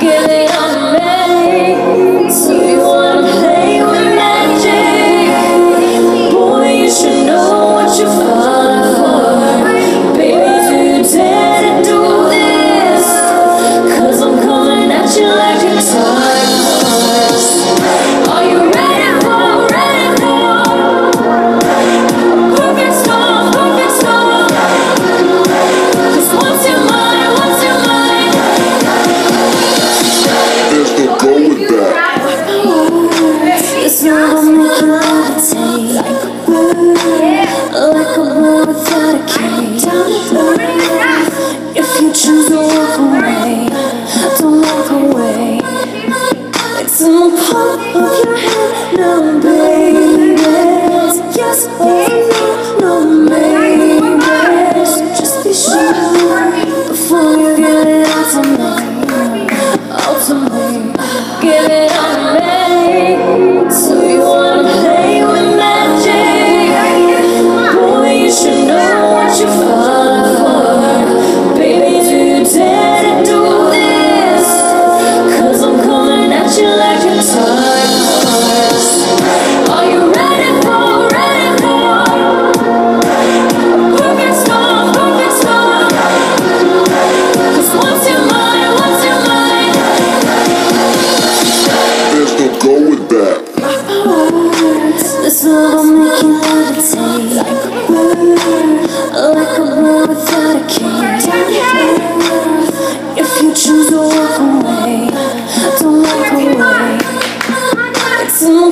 Good.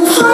Oh.